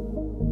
you.